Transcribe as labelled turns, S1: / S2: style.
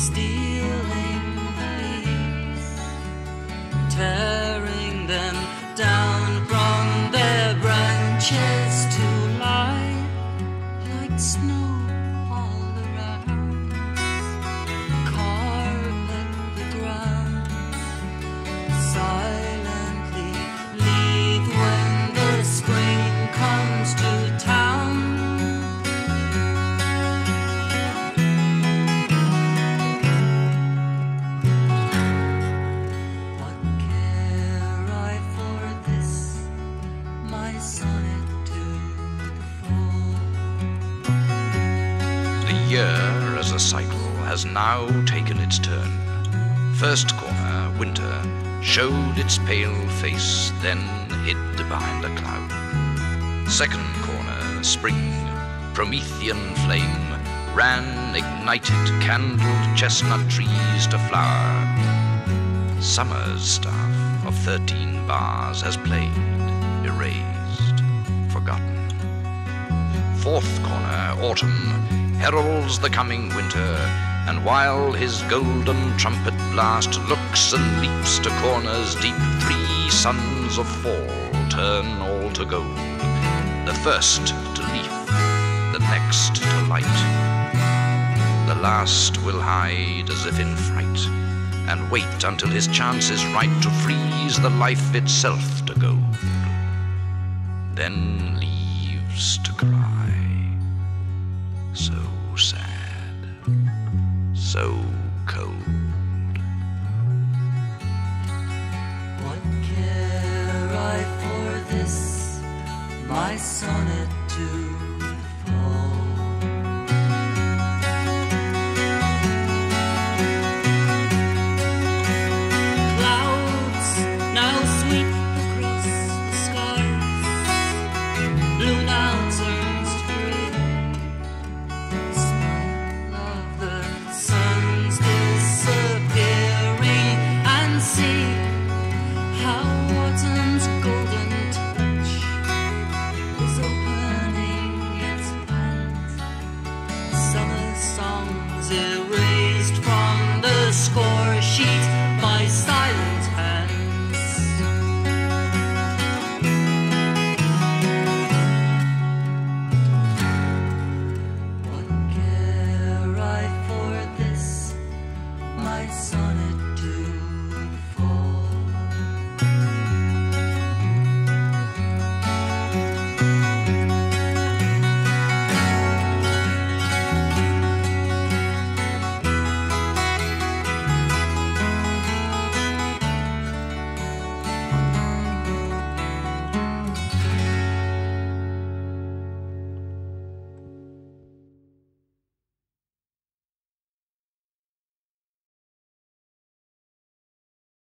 S1: still. Year as a cycle has now taken its turn. First corner, winter, showed its pale face, then hid behind a cloud. Second corner, spring, Promethean flame, ran, ignited, candled chestnut trees to flower. Summer's staff of thirteen bars has played, erased, forgotten. Fourth corner, autumn, heralds the coming winter, and while his golden trumpet blast looks and leaps to corners deep, three sons of fall turn all to gold. The first to leaf, the next to light. The last will hide as if in fright, and wait until his chance is right to freeze the life itself to gold. Then leaves to cry.
S2: misery.